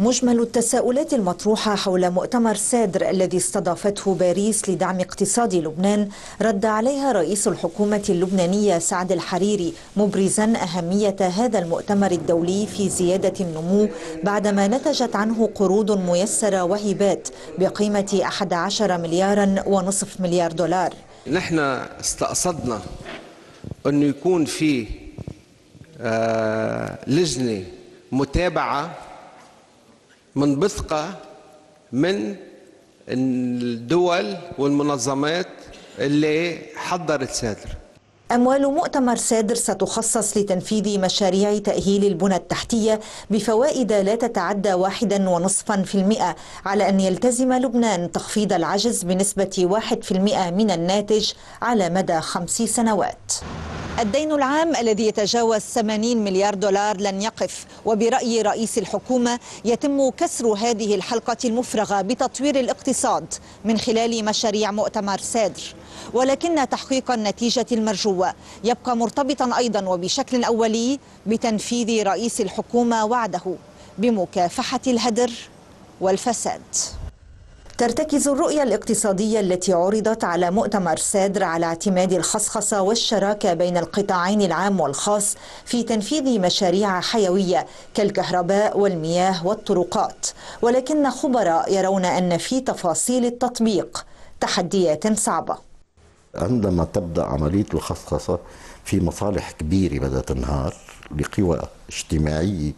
مجمل التساؤلات المطروحة حول مؤتمر سادر الذي استضافته باريس لدعم اقتصاد لبنان رد عليها رئيس الحكومة اللبنانية سعد الحريري مبرزا أهمية هذا المؤتمر الدولي في زيادة النمو بعدما نتجت عنه قروض ميسرة وهبات بقيمة 11 مليارا ونصف مليار دولار. نحن استقصدنا أنه يكون في آه لجنة متابعة من بثقة من الدول والمنظمات اللي حضرت سادر أموال مؤتمر سادر ستخصص لتنفيذ مشاريع تأهيل البنى التحتية بفوائد لا تتعدى واحدا ونصفا في المئة على أن يلتزم لبنان تخفيض العجز بنسبة واحد في المئة من الناتج على مدى خمس سنوات. الدين العام الذي يتجاوز 80 مليار دولار لن يقف. وبرأي رئيس الحكومة يتم كسر هذه الحلقة المفرغة بتطوير الاقتصاد من خلال مشاريع مؤتمر سادر. ولكن تحقيق النتيجة المرجوة يبقى مرتبطا أيضا وبشكل أولي بتنفيذ رئيس الحكومة وعده بمكافحة الهدر والفساد. ترتكز الرؤية الاقتصادية التي عرضت على مؤتمر سادر على اعتماد الخصخصة والشراكة بين القطاعين العام والخاص في تنفيذ مشاريع حيوية كالكهرباء والمياه والطرقات. ولكن خبراء يرون أن في تفاصيل التطبيق تحديات صعبة. عندما تبدأ عملية الخصخصة في مصالح كبيرة بدها تنهار لقوى اجتماعية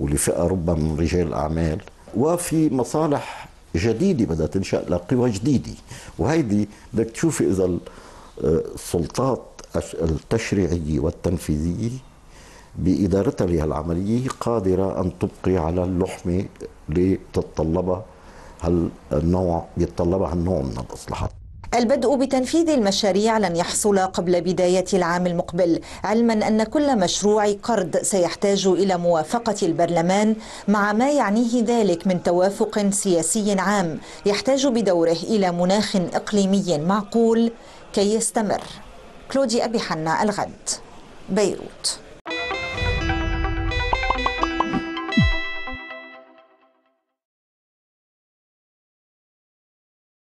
ولفئة ربما من رجال الأعمال وفي مصالح جديدة بدها تنشأ لقوى جديدة. وهيدي بدك تشوفي إذا السلطات التشريعية والتنفيذية بإدارتها لهالعملية قادرة أن تبقي على اللحمة اللي هالنوع بيتطلبها هالنوع من الإصلاحات البدء بتنفيذ المشاريع لن يحصل قبل بداية العام المقبل علما أن كل مشروع قرض سيحتاج إلى موافقة البرلمان مع ما يعنيه ذلك من توافق سياسي عام يحتاج بدوره إلى مناخ إقليمي معقول كي يستمر. كلودي أبي حنا الغد بيروت.